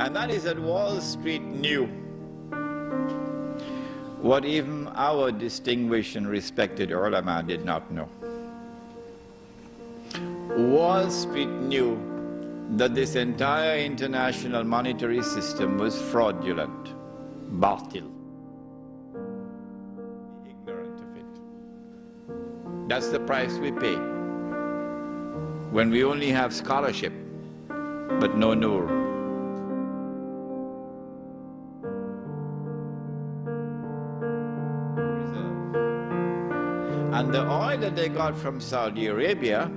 And that is that Wall Street knew what even our distinguished and respected ulama did not know. Wall Street knew that this entire international monetary system was fraudulent, batil, ignorant of it. That's the price we pay when we only have scholarship but no nur. And the oil that they got from Saudi Arabia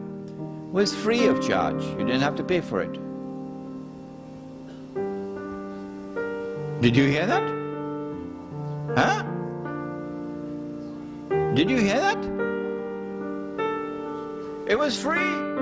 was free of charge. You didn't have to pay for it. Did you hear that? Huh? Did you hear that? It was free.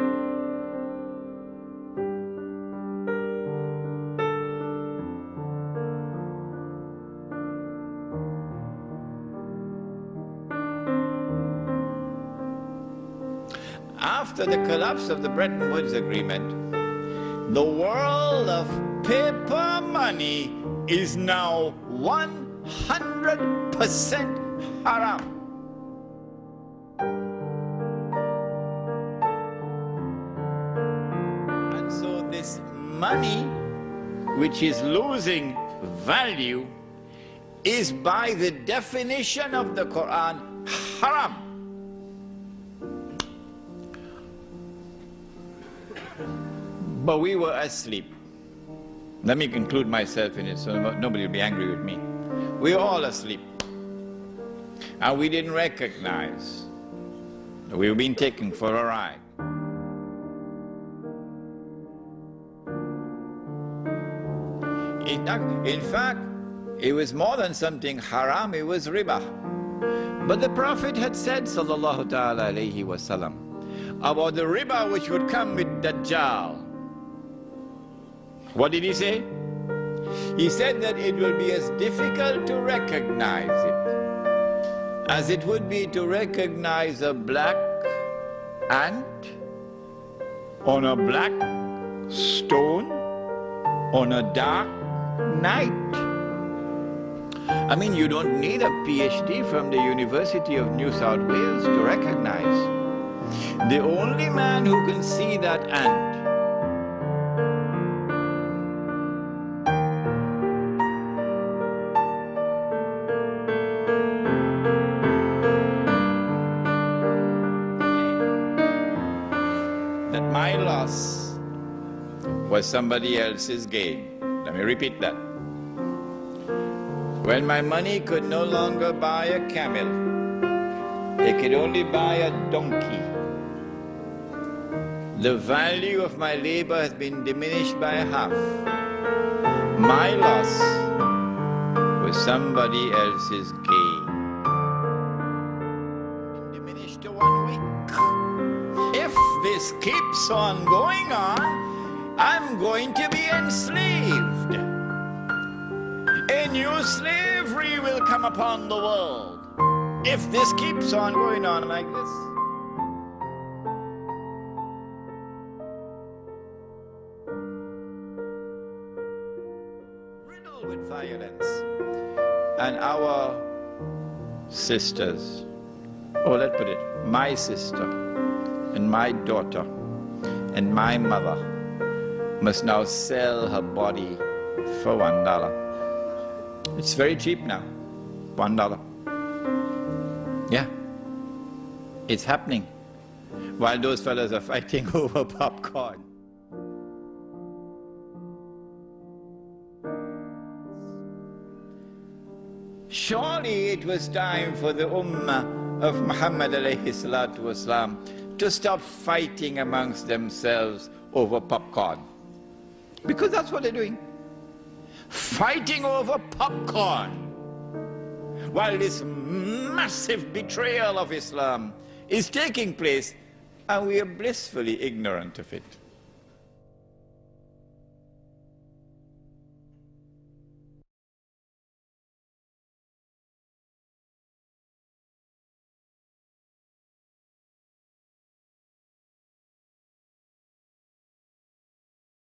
After the collapse of the Bretton Woods Agreement, the world of paper money is now 100% haram. And so this money, which is losing value, is by the definition of the Quran haram. But we were asleep. Let me include myself in it so nobody will be angry with me. We were all asleep. And we didn't recognize that we were being taken for a ride. In fact, it was more than something haram, it was riba. But the Prophet had said, sallallahu ta'ala alayhi wasallam, about the riba which would come with Dajjal. What did he say? He said that it will be as difficult to recognize it as it would be to recognize a black ant on a black stone on a dark night. I mean, you don't need a PhD from the University of New South Wales to recognize. The only man who can see that ant that my loss was somebody else's gain. Let me repeat that. When my money could no longer buy a camel, it could only buy a donkey. The value of my labor has been diminished by half. My loss was somebody else's gain. This keeps on going on, I'm going to be enslaved. A new slavery will come upon the world if this keeps on going on like this. Riddled with violence. And our sisters, or let's put it, my sister and my daughter and my mother must now sell her body for one dollar. It's very cheap now. One dollar. Yeah. It's happening. While those fellows are fighting over popcorn. Surely it was time for the Ummah of Muhammad alayhi salatu wasalam to stop fighting amongst themselves over popcorn. Because that's what they're doing fighting over popcorn while this massive betrayal of Islam is taking place and we are blissfully ignorant of it.